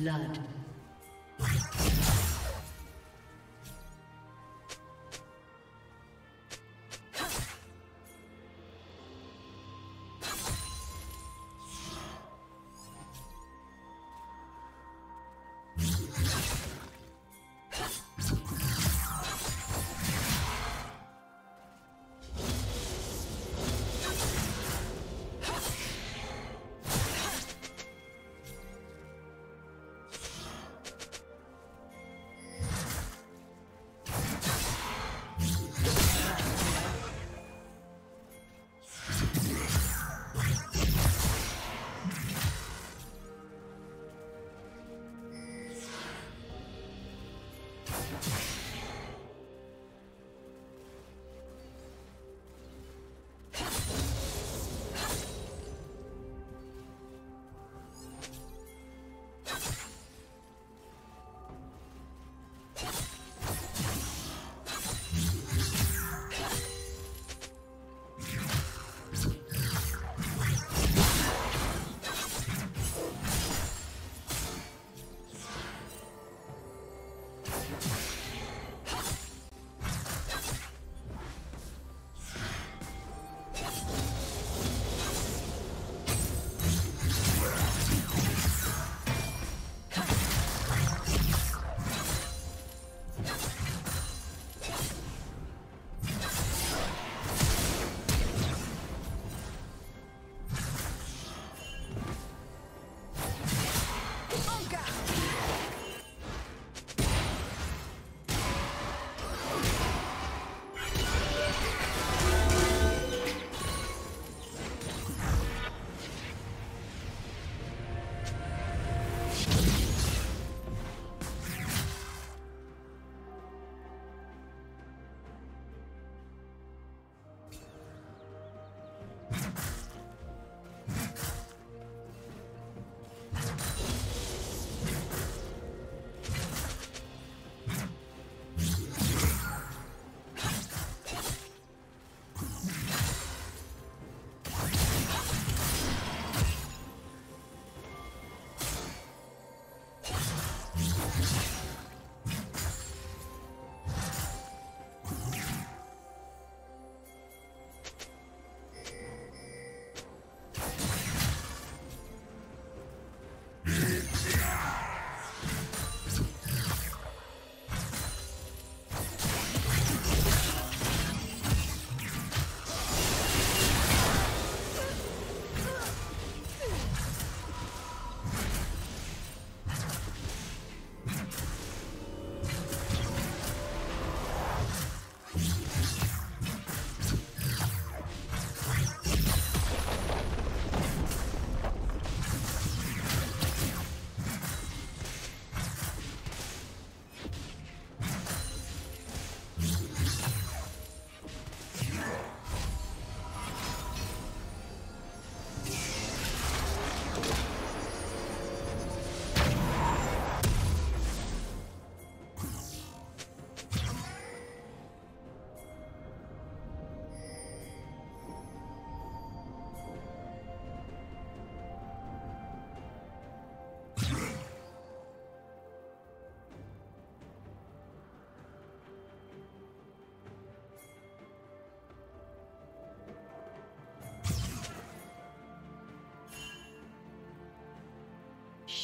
Blood.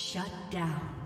Shut down.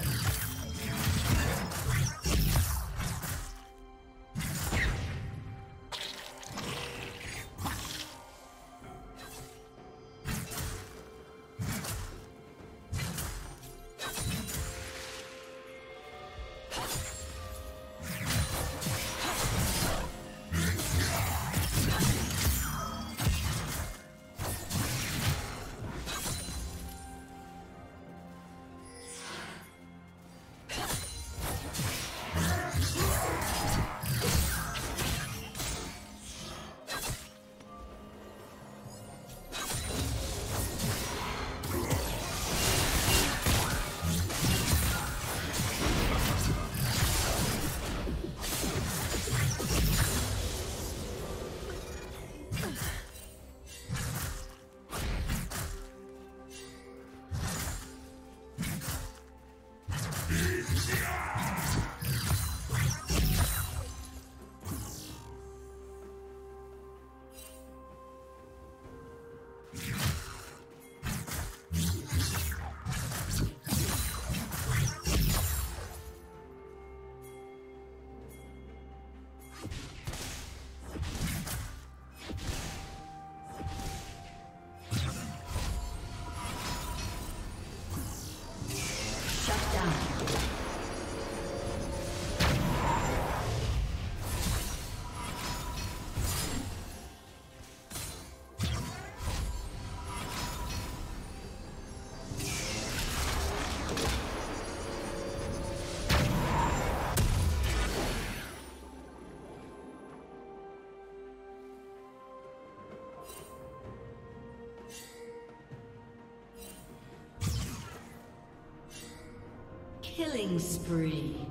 Killing spree.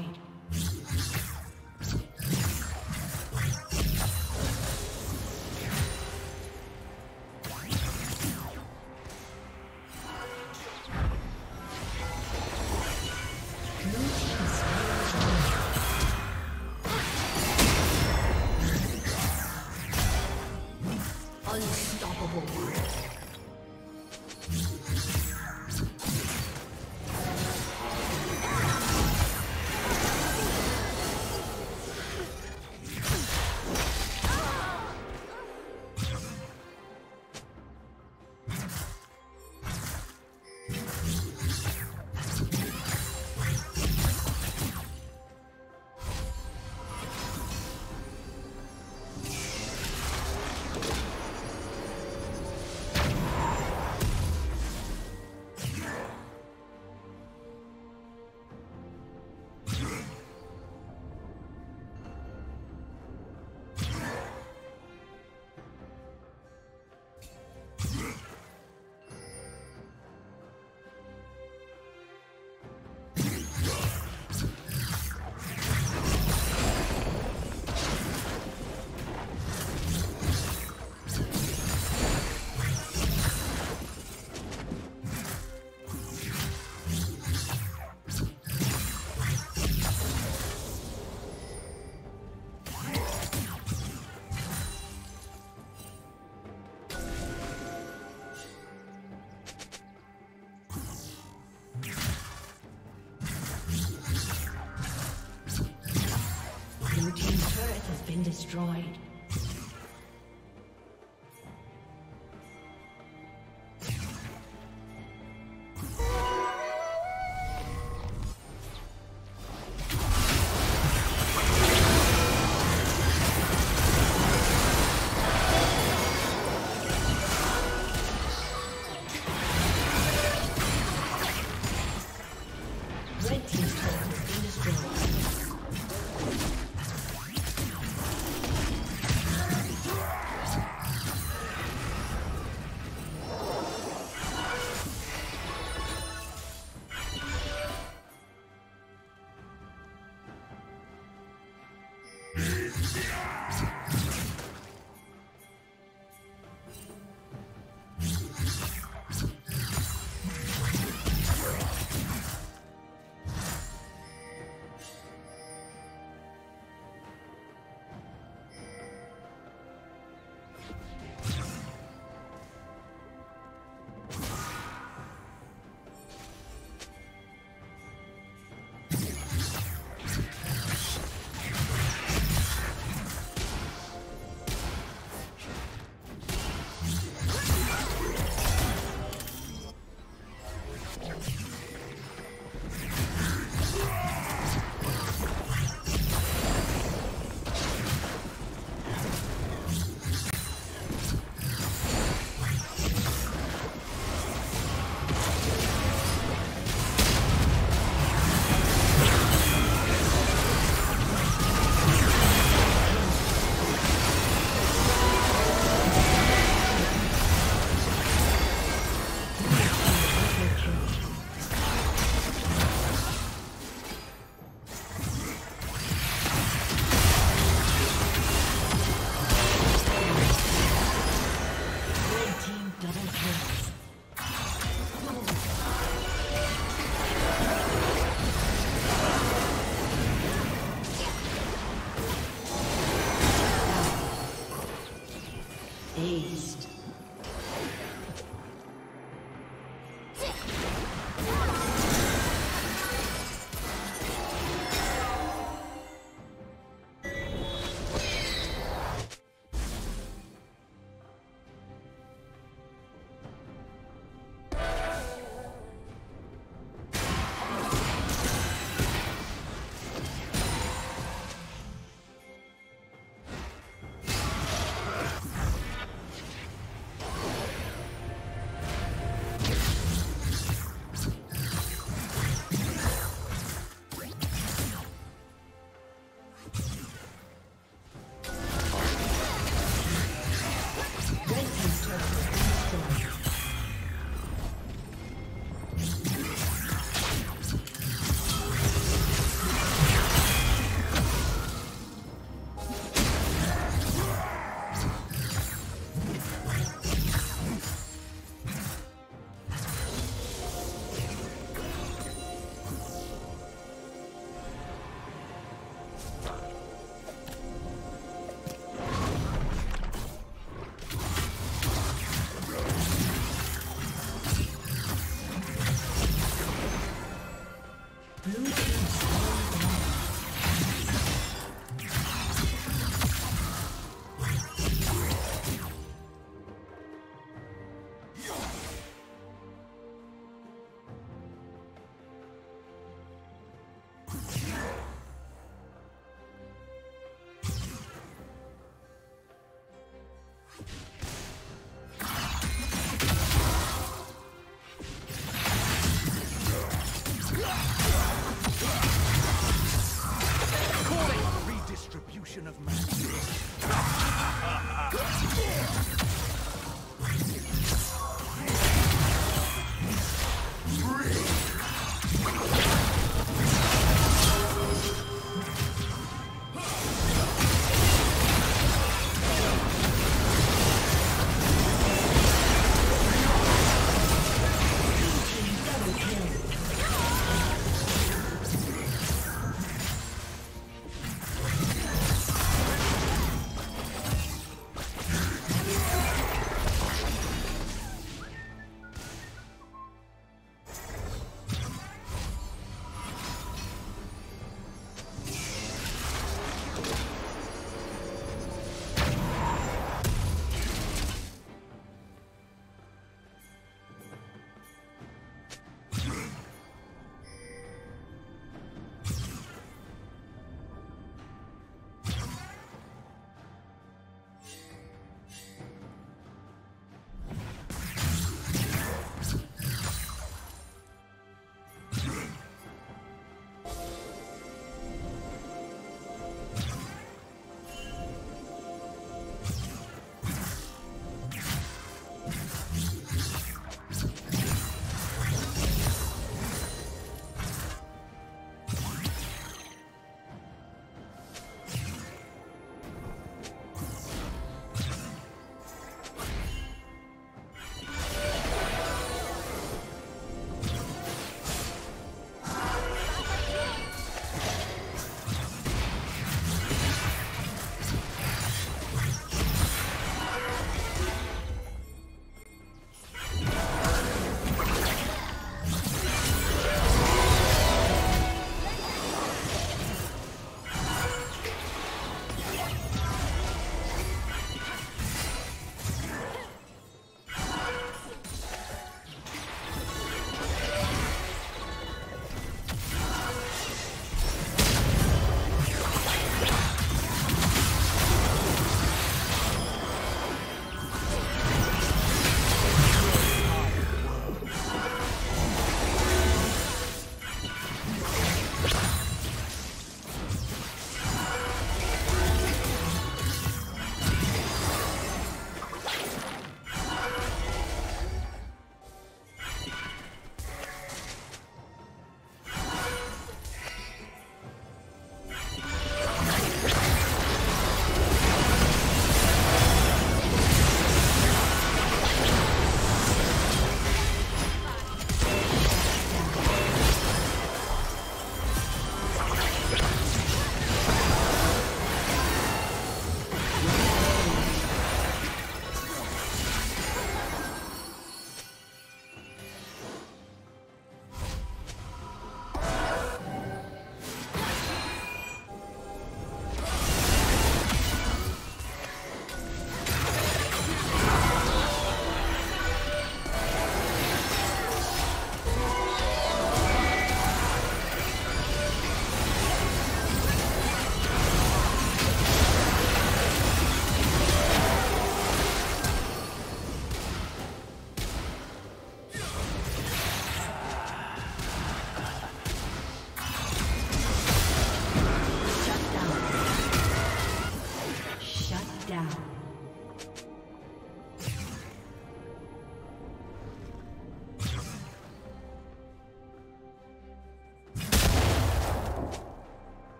Destroyed.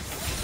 Yeah.